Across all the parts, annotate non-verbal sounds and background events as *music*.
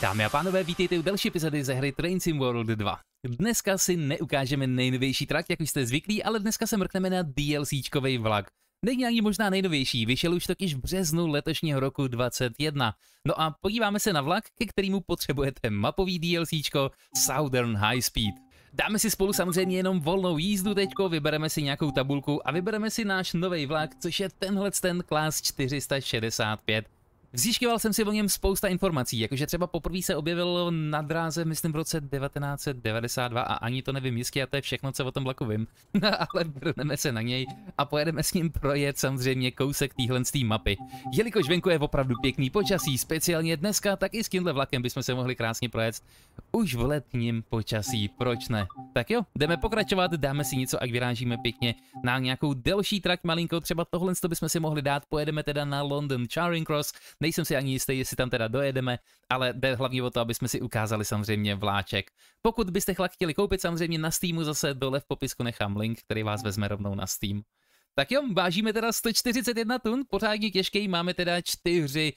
Dámy a pánové, vítejte u další epizody ze hry Train Sim World 2. Dneska si neukážeme nejnovější trakt, jak už jste zvyklí, ale dneska se mrkneme na DLCčkový vlak. Není ani možná nejnovější, vyšel už totiž v březnu letošního roku 21. No a podíváme se na vlak, ke kterému potřebujete mapový DLCčko Southern High Speed. Dáme si spolu samozřejmě jenom volnou jízdu teďko, vybereme si nějakou tabulku a vybereme si náš nový vlak, což je tenhle ten Class 465. Zjišťoval jsem si o něm spousta informací, jakože třeba poprvé se objevil na dráze, myslím v roce 1992 a ani to nevím jistě a to je všechno, co o tom vlaku vím. *laughs* Ale vrneme se na něj a pojedeme s ním projet samozřejmě kousek téhle mapy. Jelikož venku je opravdu pěkný počasí, speciálně dneska, tak i s tímhle vlakem bychom se mohli krásně projet už v letním počasí, proč ne? Tak jo, jdeme pokračovat, dáme si něco, ať vyrážíme pěkně na nějakou delší trať malinko, třeba tohle bychom si mohli dát, pojedeme teda na London Charing Cross, Nejsem si ani jistý, jestli tam teda dojedeme, ale jde hlavně o to, aby jsme si ukázali samozřejmě vláček. Pokud byste chtěli koupit, samozřejmě na Steamu zase dole v popisku nechám link, který vás vezme rovnou na Steam. Tak jo, vážíme teda 141 tun, pořádně těžký, máme teda čtyři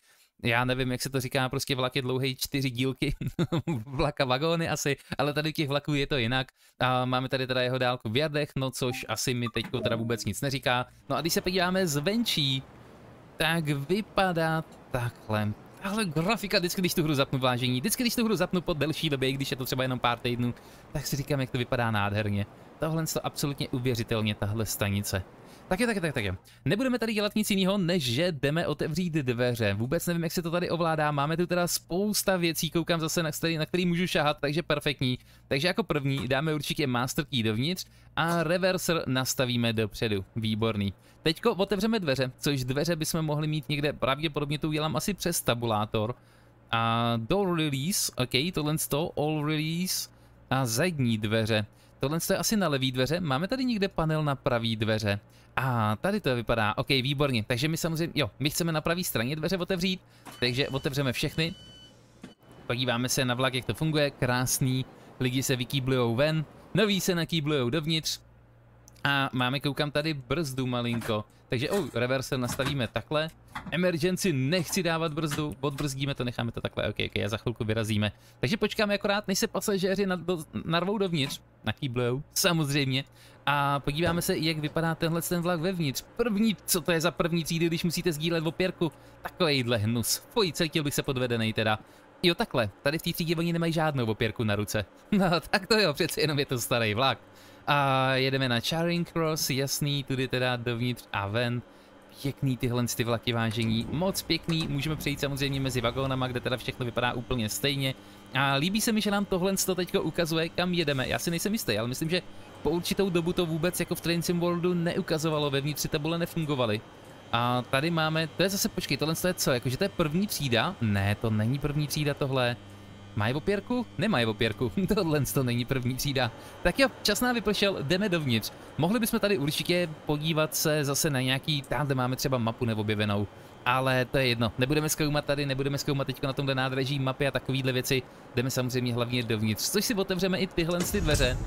já nevím, jak se to říká, prostě vlak je dlouhý čtyři dílky, *laughs* vlaka vagóny asi, ale tady těch vlaků je to jinak. A máme tady teda jeho dálku v jardech, no což asi mi teď teda vůbec nic neříká. No a když se podíváme zvenčí, tak vypadá takhle. Ale grafika, vždycky, když tu hru zapnu vážení, vždycky, když tu hru zapnu po delší době, když je to třeba jenom pár týdnů, tak si říkám, jak to vypadá nádherně. Tohle je to absolutně uvěřitelně, tahle stanice. Tak je, tak je, tak, tak je. Nebudeme tady dělat nic jiného, než že jdeme otevřít dveře. Vůbec nevím, jak se to tady ovládá. Máme tu teda spousta věcí, koukám zase na který, na který můžu šahat, takže perfektní. Takže jako první dáme určitě master key dovnitř a reverser nastavíme dopředu. Výborný. Teďko otevřeme dveře, což dveře bychom mohli mít někde, pravděpodobně to udělám asi přes tabulátor. A door release, ok, tohle to, all release a zadní dveře. Tohle je asi na levý dveře. Máme tady někde panel na pravý dveře. A tady to vypadá. OK, výborně. Takže my samozřejmě, jo, my chceme na pravý straně dveře otevřít, takže otevřeme všechny. Podíváme se na vlak, jak to funguje. Krásný. Lidi se vykýblujou ven, noví se nakýblujou dovnitř. A máme, koukám tady brzdu malinko. Takže, oh, reverse nastavíme takhle. Emergency nechci dávat brzdu, odbrzdíme to, necháme to takhle, ok, ok, a za chvilku vyrazíme. Takže počkáme akorát, než se pasažéři narvou dovnitř, nakýblujou, samozřejmě. A podíváme se, jak vypadá tenhle ten vlak vevnitř. První, co to je za první třídy, když musíte sdílet opěrku? Takovejhle hnus. Fuj, cítil bych se podvedený teda. Jo takhle, tady v té třídě oni nemají žádnou opěrku na ruce. *laughs* No tak to jo, přece jenom je to starý vlak. A jedeme na Charing Cross, jasný, tudy teda dovnitř a ven. Pěkný tyhle ty vlaky vážení, moc pěkný, můžeme přejít samozřejmě mezi vagónama, kde teda všechno vypadá úplně stejně. A líbí se mi, že nám tohle to teďko ukazuje, kam jedeme. Já si nejsem jistý, ale myslím, že po určitou dobu to vůbec jako v Train Worldu neukazovalo, vevnitř tabule nefungovaly. A tady máme, to je zase, počkej, tohle je co, jakože to je první třída? Ne, to není první třída tohle. Mají opěrku? Nemají opěrku. *laughs* Tohle to není první třída. Tak jo, čas nám vypršel, jdeme dovnitř. Mohli bychom tady určitě podívat se zase na nějaký, tam kde máme třeba mapu neobjevenou. Ale to je jedno, nebudeme zkoumat tady, nebudeme zkoumat teď na tomhle nádraží mapy a takovýhle věci. Jdeme samozřejmě hlavně dovnitř, což si otevřeme i tyhle ty dveře.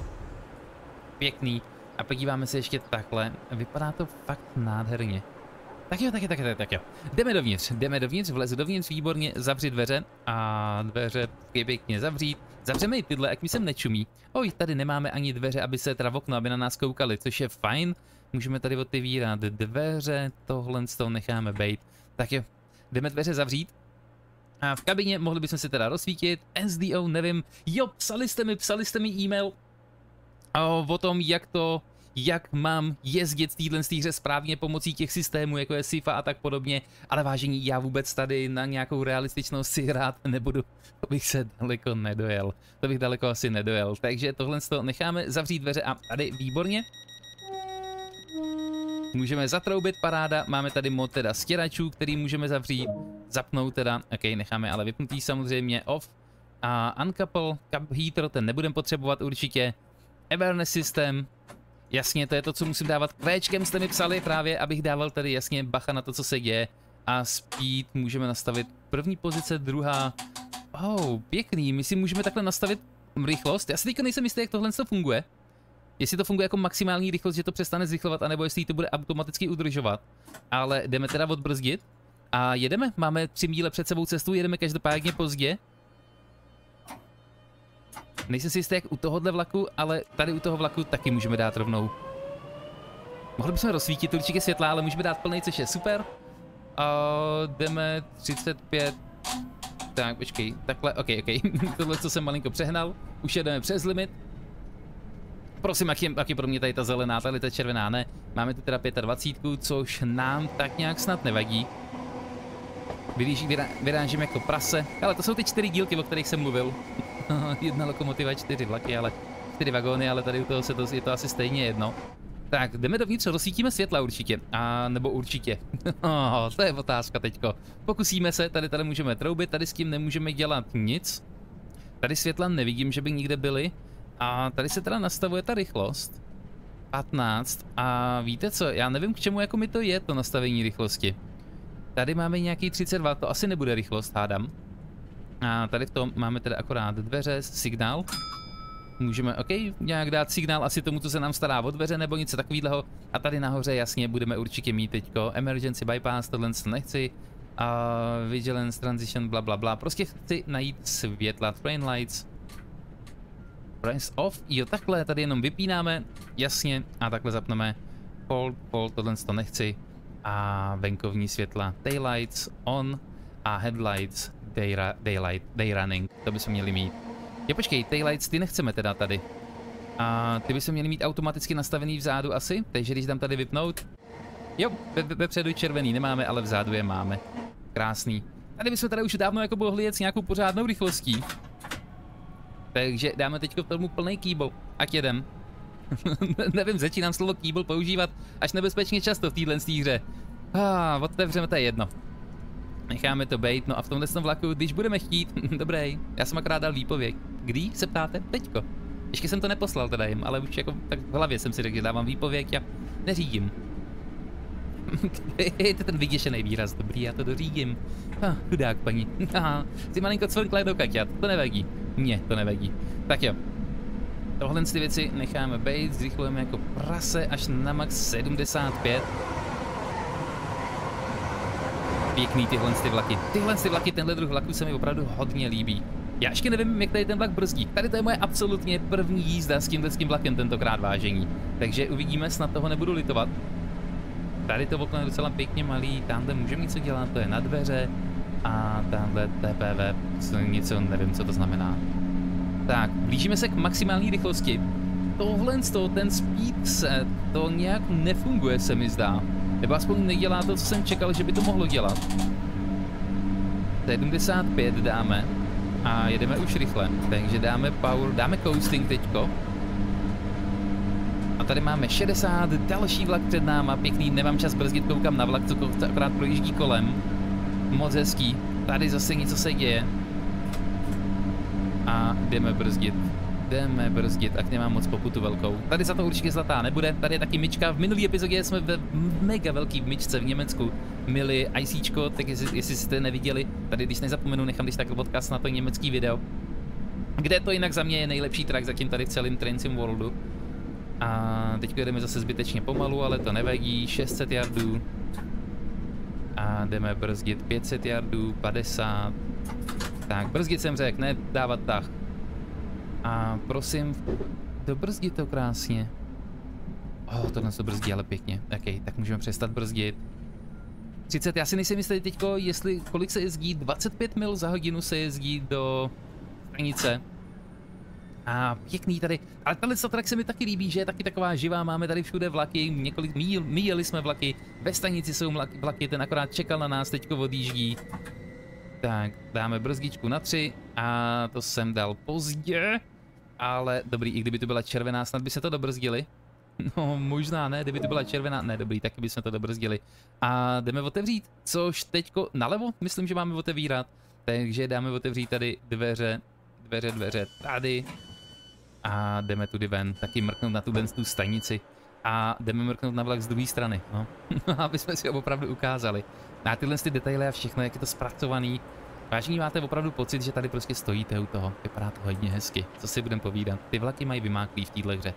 Pěkný. A podíváme se ještě takhle. Vypadá to fakt nádherně. Tak jo, tak jo, tak jo, tak jo. Jdeme dovnitř, jdeme dovnitř, vlezu dovnitř, výborně, zavřít dveře a dveře pěkně zavřít. Zavřeme i tyhle, ať mi sem nečumí. Oj, tady nemáme ani dveře, aby se teda v okno, aby na nás koukali, což je fajn. Můžeme tady otevírat dveře, tohle z toho necháme být. Tak jo, jdeme dveře zavřít. A v kabině mohli bychom si teda rozsvítit. SDO, nevím. Jo, psali jste mi, psali jste mi e-mail o, o tom, jak to jak mám jezdit v téhle hře správně pomocí těch systémů, jako je SIFA a tak podobně, ale vážení, já vůbec tady na nějakou realističnost si hrát nebudu, to bych se daleko nedojel, to bych daleko asi nedojel, takže tohle to necháme zavřít dveře a tady výborně, Můžeme zatroubit paráda, máme tady mod teda stěračů, který můžeme zavřít, zapnout teda, ok, necháme ale vypnutý samozřejmě, off. A uncouple, cup heater, ten nebudem potřebovat určitě. Awareness systém, Jasně, to je to, co musím dávat. Kvéčkem jste mi psali právě, abych dával tady jasně bacha na to, co se děje. A speed můžeme nastavit první pozice, druhá. Oh, pěkný. My si můžeme takhle nastavit rychlost. Já si teďka nejsem jistý, jak tohle to funguje. Jestli to funguje jako maximální rychlost, že to přestane zrychlovat, anebo jestli to bude automaticky udržovat. Ale jdeme teda odbrzdit. A jedeme, máme tři míle před sebou cestu, jedeme každopádně pozdě. Nejsem si jistý, jak u tohohle vlaku, ale tady u toho vlaku taky můžeme dát rovnou. Mohli bychom rozsvítit určitě světla, ale můžeme dát plný, což je super. A jdeme 35. Tak, počkej, takhle, ok, ok. *laughs* Tohle, co jsem malinko přehnal. Už jedeme přes limit. Prosím, jak je, jak je pro mě tady ta zelená, tady ta červená, ne. Máme tu teda 25, což nám tak nějak snad nevadí. Vyrá, vyrážím jako prase. Ale to jsou ty čtyři dílky, o kterých jsem mluvil. *laughs* Jedna lokomotiva, čtyři vlaky, ale čtyři vagóny, ale tady u toho se to, je to asi stejně jedno. Tak, jdeme dovnitř, rozsvítíme světla určitě. A nebo určitě. *laughs* oh, to je otázka teďko. Pokusíme se, tady tady můžeme troubit, tady s tím nemůžeme dělat nic. Tady světla nevidím, že by nikde byly. A tady se teda nastavuje ta rychlost. 15. A víte co, já nevím k čemu jako mi to je, to nastavení rychlosti. Tady máme nějaký 32, to asi nebude rychlost, hádám. A tady v tom máme teda akorát dveře, signál. Můžeme, OK, nějak dát signál asi tomu, co se nám stará o dveře nebo něco takového. A tady nahoře jasně budeme určitě mít teďko emergency bypass, tohle to nechci. A uh, vigilance, transition, bla bla bla. Prostě chci najít světla, train lights. Press off, jo takhle, tady jenom vypínáme, jasně, a takhle zapneme. Hold, hold, tohle to nechci a venkovní světla daylights on a headlights day, daylight, day running. To by se měli mít. Jo počkej, daylights ty nechceme teda tady. A ty by se měli mít automaticky nastavený vzadu asi, takže když dám tady vypnout. Jo, ve, červený nemáme, ale vzadu je máme. Krásný. Tady bychom tady už dávno jako mohli jet s nějakou pořádnou rychlostí. Takže dáme teď tomu plný kýbl. Ať jedem. *laughs* Nevím, začínám slovo kýbl používat až nebezpečně často v téhle hře. Ah, otevřeme to je jedno. Necháme to bejt, no a v tomhle vlaku, když budeme chtít, *laughs* dobrý, já jsem akorát dal výpověď. Kdy se ptáte? Teďko. Ještě jsem to neposlal teda jim, ale už jako tak v hlavě jsem si řekl, že dávám výpověď a neřídím. *laughs* je to ten vyděšený výraz, dobrý, já to dořídím. Ah, chudák paní. *laughs* Aha, ty malinko cvrklé do kaťat, to nevadí. Mně to nevadí. Tak jo, Tohle ty věci necháme být, zrychlujeme jako prase až na max 75. Pěkný tyhle ty vlaky. Tyhle ty vlaky, tenhle druh vlaku se mi opravdu hodně líbí. Já ještě nevím, jak tady ten vlak brzdí. Tady to je moje absolutně první jízda s tímhle tím vlakem tentokrát vážení. Takže uvidíme, snad toho nebudu litovat. Tady to okno je docela pěkně malý, tamhle můžeme něco dělat, to je na dveře. A tamhle TPV, co, něco, nevím, co to znamená. Tak, blížíme se k maximální rychlosti. Tohle to, ten speed set, to nějak nefunguje se mi zdá. Nebo aspoň nedělá to, co jsem čekal, že by to mohlo dělat. 75 dáme a jedeme už rychle, takže dáme power, dáme coasting teďko. A tady máme 60, další vlak před náma, pěkný, nemám čas brzdit, koukám na vlak, co akorát projíždí kolem. Moc hezký, tady zase něco se děje a jdeme brzdit. Jdeme brzdit, ať nemám moc pokutu velkou. Tady za to určitě zlatá nebude, tady je taky myčka. V minulý epizodě jsme ve mega velký myčce v Německu mili ICčko, tak jestli, jestli jste neviděli, tady když nezapomenu, nechám když tak podcast na to německý video. Kde to jinak za mě je nejlepší track zatím tady v celém Train Sim Worldu. A teď jdeme zase zbytečně pomalu, ale to nevadí, 600 yardů. A jdeme brzdit 500 yardů, 50, tak, brzdit jsem řekl, ne dávat tah. A prosím, dobrzdit to krásně. Oh, to brzdí ale pěkně. OK, tak můžeme přestat brzdit. 30, já si nejsem jistý teďko, jestli, kolik se jezdí, 25 mil za hodinu se jezdí do stanice. A pěkný tady, ale tahle track se mi taky líbí, že je taky taková živá, máme tady všude vlaky, několik, my, my jeli jsme vlaky, ve stanici jsou vlaky, ten akorát čekal na nás, teďko odjíždí. Tak, dáme brzdičku na tři a to jsem dal pozdě. Ale dobrý, i kdyby to byla červená, snad by se to dobrzdili. *laughs* No, možná ne, kdyby to byla červená, ne, dobrý, taky bychom to dobrzdili. A jdeme otevřít, což teďko nalevo, myslím, že máme otevírat. Takže dáme otevřít tady dveře, dveře, dveře tady. A jdeme tudy ven, taky mrknout na tu ven tu stanici. A jdeme mrknout na vlak z druhé strany, no. *laughs* Aby jsme si ho opravdu ukázali. Na tyhle ty detaily a všechno, jak je to zpracovaný. Vážení, máte opravdu pocit, že tady prostě stojíte u toho. Vypadá to hodně hezky. Co si budeme povídat? Ty vlaky mají vymáklý v téhle hře.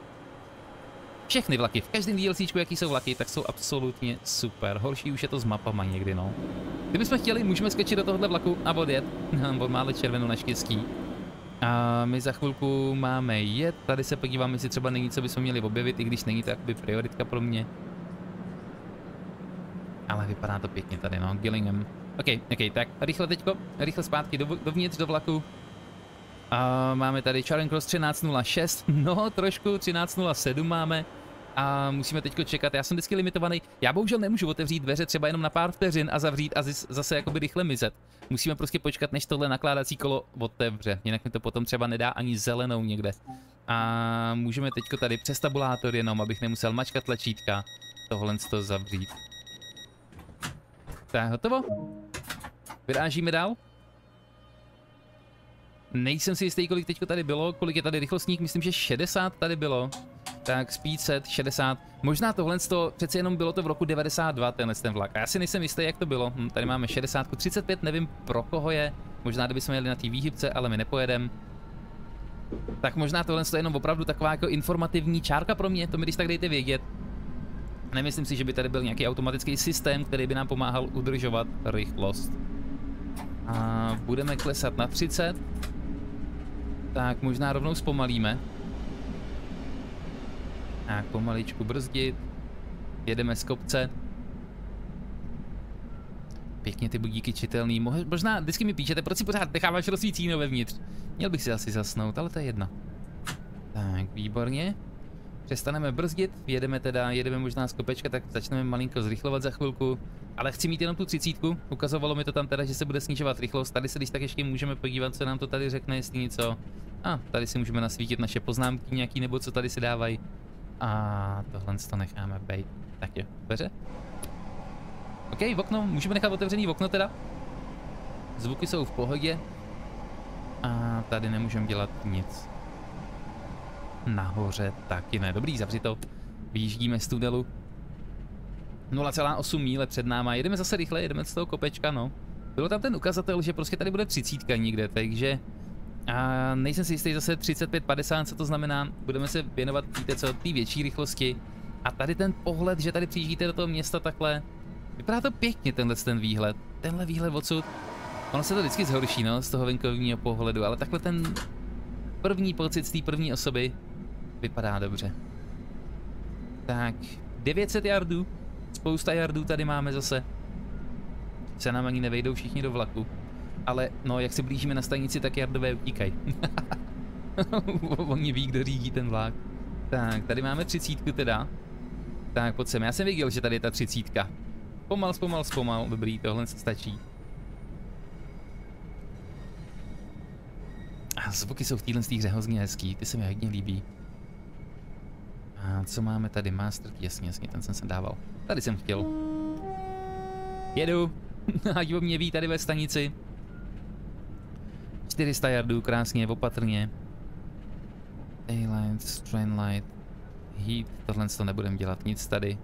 Všechny vlaky, v každém DLCčku, jaký jsou vlaky, tak jsou absolutně super. Horší už je to s mapama někdy, no. Kdybychom chtěli, můžeme skočit do tohohle vlaku a odjet. *laughs* On má červenou naštěstí. A my za chvilku máme jet, tady se podíváme, jestli třeba není, co bychom měli objevit, i když není to jakoby prioritka pro mě. Ale vypadá to pěkně tady, no, Gillingham. OK, OK, tak rychle teďko, rychle zpátky do, dovnitř do vlaku. A máme tady Charing Cross 13.06, *laughs* no trošku 13.07 máme. A musíme teďko čekat, já jsem vždycky limitovaný. Já bohužel nemůžu otevřít dveře třeba jenom na pár vteřin a zavřít a zase jakoby rychle mizet. Musíme prostě počkat, než tohle nakládací kolo otevře, jinak mi to potom třeba nedá ani zelenou někde. A můžeme teďko tady přes tabulátor jenom, abych nemusel mačkat tlačítka, tohle to zavřít. Tak, hotovo? Vyrážíme dál? Nejsem si jistý, kolik teďko tady bylo, kolik je tady rychlostník, myslím, že 60 tady bylo. Tak Speed set 60. Možná tohle to, přece jenom bylo to v roku 92, tenhle ten vlak. A já si nejsem jistý, jak to bylo. Hm, tady máme 60, 35, nevím pro koho je. Možná kdybychom jeli na té výhybce, ale my nepojedem. Tak možná tohle je jenom opravdu taková jako informativní čárka pro mě, to mi když tak dejte vědět. Nemyslím si, že by tady byl nějaký automatický systém, který by nám pomáhal udržovat rychlost. A budeme klesat na 30. Tak možná rovnou zpomalíme. Tak pomaličku brzdit. Jedeme z kopce. Pěkně ty budíky čitelný. Možná vždycky mi píšete, proč si pořád necháváš rozsvícíno vevnitř. Měl bych si asi zasnout, ale to je jedna. Tak, výborně. Přestaneme brzdit, jedeme teda, jedeme možná z kopečka, tak začneme malinko zrychlovat za chvilku. Ale chci mít jenom tu třicítku, ukazovalo mi to tam teda, že se bude snižovat rychlost. Tady se když tak ještě můžeme podívat, co nám to tady řekne, jestli něco. A tady si můžeme nasvítit naše poznámky nějaký, nebo co tady si dávají. A tohle to necháme být. Tak jo, dveře. OK, v okno, můžeme nechat otevřený v okno teda. Zvuky jsou v pohodě. A tady nemůžeme dělat nic. Nahoře taky ne. Dobrý, zavři to. Vyjíždíme z tunelu. 0,8 míle před náma. Jedeme zase rychle, jedeme z toho kopečka, no. Bylo tam ten ukazatel, že prostě tady bude třicítka někde, takže... A nejsem si jistý zase 35-50, co to znamená. Budeme se věnovat, víte co, té větší rychlosti. A tady ten pohled, že tady přijíždíte do toho města takhle. Vypadá to pěkně tenhle ten výhled. Tenhle výhled odsud. Ono se to vždycky zhorší, no, z toho venkovního pohledu, ale takhle ten první pocit z té první osoby vypadá dobře. Tak, 900 yardů. Spousta yardů tady máme zase. Se nám ani nevejdou všichni do vlaku. Ale no, jak se blížíme na stanici, tak jardové utíkají. *laughs* Oni ví, kdo řídí ten vlak. Tak, tady máme třicítku teda. Tak, pojď sem. Já jsem věděl, že tady je ta třicítka. Pomal, zpomal, zpomal. Dobrý, tohle se stačí. A zvuky jsou v téhle hře hrozně hezký, ty se mi hodně líbí. A co máme tady? Master, jasně, jasně, ten jsem se dával. Tady jsem chtěl. Jedu. *laughs* A divo mě ví tady ve stanici. 400 yardů, krásně, opatrně. Daylight, strain light, heat, tohle to nebudeme dělat nic tady.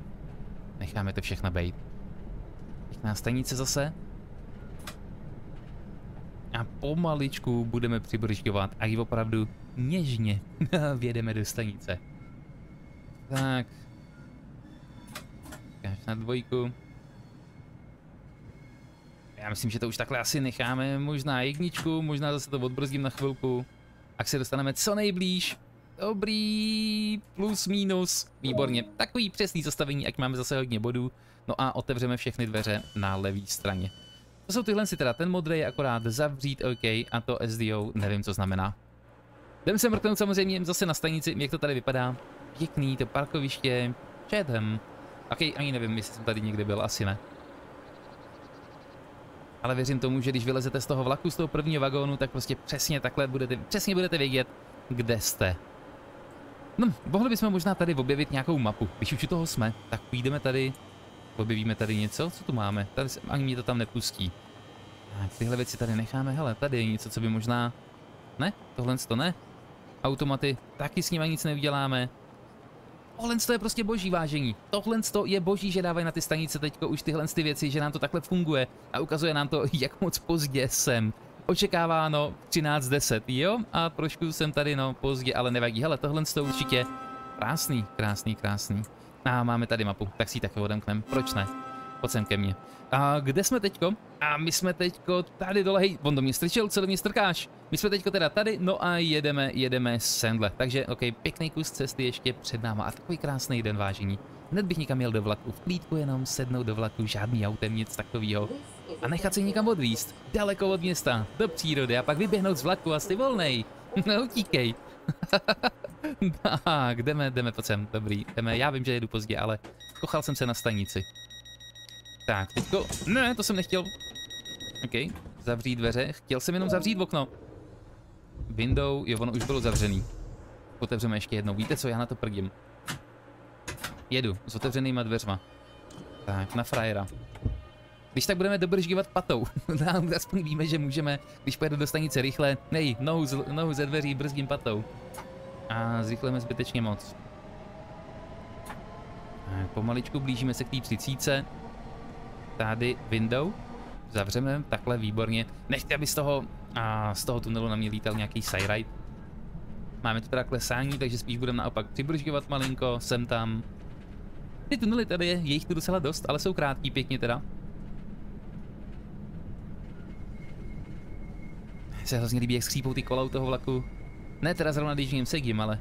Necháme to všechno být. Pěkná stanice zase. A pomaličku budeme přibržďovat a i opravdu něžně *laughs* vjedeme do stanice. Tak. Až na dvojku. Já myslím, že to už takhle asi necháme. Možná jedničku, možná zase to odbrzdím na chvilku. Ak se dostaneme co nejblíž. Dobrý, plus minus, výborně. Takový přesný zastavení, ať máme zase hodně bodů. No a otevřeme všechny dveře na levé straně. To jsou tyhle si teda, ten modrý je akorát zavřít, OK, a to SDO, nevím, co znamená. Jdeme se mrknout samozřejmě zase na stanici, jak to tady vypadá. Pěkný, to parkoviště, Chatham. Ok, ani nevím, jestli jsem tady někdy byl, asi ne. Ale věřím tomu, že když vylezete z toho vlaku, z toho prvního vagónu, tak prostě přesně takhle budete, přesně budete vědět, kde jste. No, mohli bychom možná tady objevit nějakou mapu. Když už u toho jsme, tak půjdeme tady, objevíme tady něco, co tu máme. Tady se, ani mě to tam nepustí. Tak, tyhle věci tady necháme, hele, tady je něco, co by možná... Ne, tohle to ne. Automaty, taky s nimi nic neuděláme. Tohle je prostě boží vážení. Tohle je boží, že dávají na ty stanice teďko už tyhle ty věci, že nám to takhle funguje a ukazuje nám to, *laughs* jak moc pozdě jsem. Očekáváno 13.10, jo? A trošku jsem tady, no, pozdě, ale nevadí. Hele, tohle je určitě krásný, krásný, krásný. A máme tady mapu, tak si ji taky odemknem, proč ne? pojď sem ke mně. A kde jsme teďko? A my jsme teďko tady dole, hej, on do mě strčil, co do mě strkáš? My jsme teďko teda tady, no a jedeme, jedeme sendle. Takže, ok, pěkný kus cesty ještě před náma a takový krásný den, vážení. Hned bych někam jel do vlaku, v klídku jenom sednout do vlaku, žádný autem, nic takového. A nechat se někam odvíst, daleko od města, do přírody a pak vyběhnout z vlaku a jsi volnej. *laughs* No utíkej. *laughs* tak, jdeme, jdeme, pojď sem, dobrý, jdeme, já vím, že jedu pozdě, ale kochal jsem se na stanici. Tak, teďko, ne, to jsem nechtěl. OK, zavřít dveře, chtěl jsem jenom zavřít okno. Window, jo, ono už bylo zavřený. Otevřeme ještě jednou, víte co, já na to prdím. Jedu, s otevřenýma dveřma. Tak, na frajera. Když tak budeme dobržívat patou. *laughs* Aspoň víme, že můžeme, když pojedu do stanice rychle, nej, nohu, z, nohu ze dveří brzdím patou. A zrychleme zbytečně moc. Tak, pomaličku blížíme se k té třicíce. Tady window. Zavřeme, takhle, výborně. Nechte, aby z toho, a z toho tunelu na mě lítal nějaký side Máme tu teda klesání, takže spíš budeme naopak přibržďovat malinko, sem tam. Ty tunely tady je, je jich tu docela dost, ale jsou krátký pěkně teda. Se hrozně líbí, jak skřípou ty kola u toho vlaku. Ne teda zrovna, když jim sedím, ale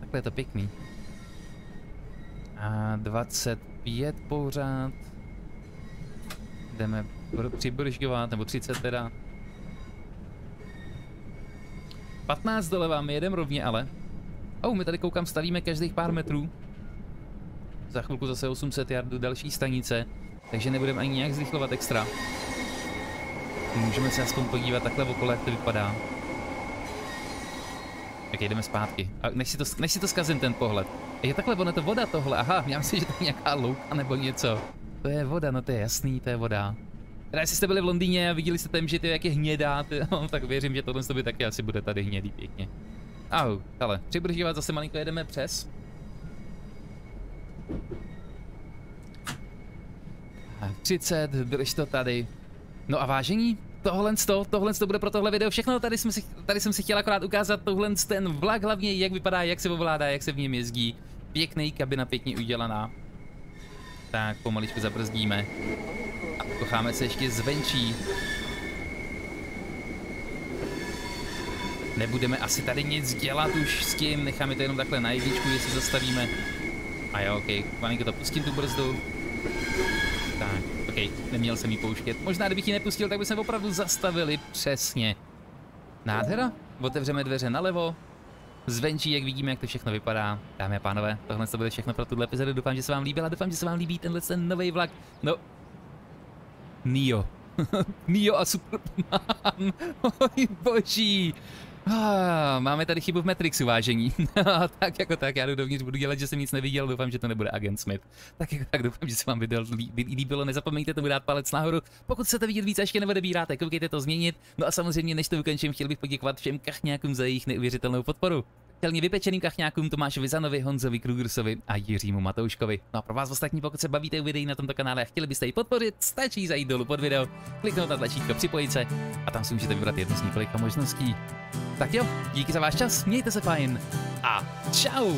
takhle je to pěkný. A 25 pořád. Jdeme přibržďovat, nebo 30 teda. 15 doleva, my jedeme rovně ale. Oh, my tady koukám, stavíme každých pár metrů. Za chvilku zase 800 jardů další stanice, takže nebudeme ani nějak zrychlovat extra. Můžeme se aspoň podívat takhle okolo, jak to vypadá. Tak jdeme zpátky. A než si to, než si to zkazím ten pohled. Je takhle, ono to voda tohle, aha, já myslím, že to je nějaká louka nebo něco. To je voda, no to je jasný, to je voda. Teda jestli jste byli v Londýně a viděli jste tam, že je jak je hnědá, ty, *laughs* no, tak věřím, že tohle by taky asi bude tady hnědý pěkně. Au, ale přibržívat zase malinko jedeme přes. 30, drž to tady. No a vážení, tohle to, tohle to bude pro tohle video všechno, tady, jsme si, tady jsem si chtěl akorát ukázat tohle ten vlak hlavně, jak vypadá, jak se ovládá, jak se v něm jezdí. Pěkný kabina, pěkně udělaná. Tak, pomaličku zabrzdíme. Kocháme se ještě zvenčí. Nebudeme asi tady nic dělat už s tím, necháme to jenom takhle na jedničku, jestli zastavíme. A jo, ok, malinko to pustím tu brzdu. Tak, ok, neměl jsem jí pouštět. Možná, kdybych ji nepustil, tak bychom opravdu zastavili přesně. Nádhera, otevřeme dveře nalevo, zvenčí, jak vidíme, jak to všechno vypadá. Dámy a pánové, tohle to bude všechno pro tuhle epizodu. Doufám, že se vám líbila, doufám, že se vám líbí tenhle ten nový vlak. No, Nio. *laughs* Nio a Superman. *laughs* Oj boží. Máme tady chybu v Matrixu, vážení. *laughs* tak jako tak, já jdu dovnitř, budu dělat, že jsem nic neviděl, doufám, že to nebude Agent Smith. Tak jako tak, doufám, že se vám video líbilo, nezapomeňte tomu dát palec nahoru. Pokud chcete vidět víc a ještě neodebíráte, koukejte to změnit. No a samozřejmě, než to ukončím, chtěl bych poděkovat všem kachňákům za jejich neuvěřitelnou podporu. Celně vypečeným kachňákům Tomášovi Zanovi, Honzovi Krugersovi a Jiřímu Matouškovi. No a pro vás ostatní, pokud se bavíte u videí na tomto kanále a chtěli byste ji podpořit, stačí zajít dolů pod video, kliknout na tlačítko připojit se a tam si můžete vybrat jednu z několika možností. Tak jo, díky za váš čas, mějte se fajn a čau!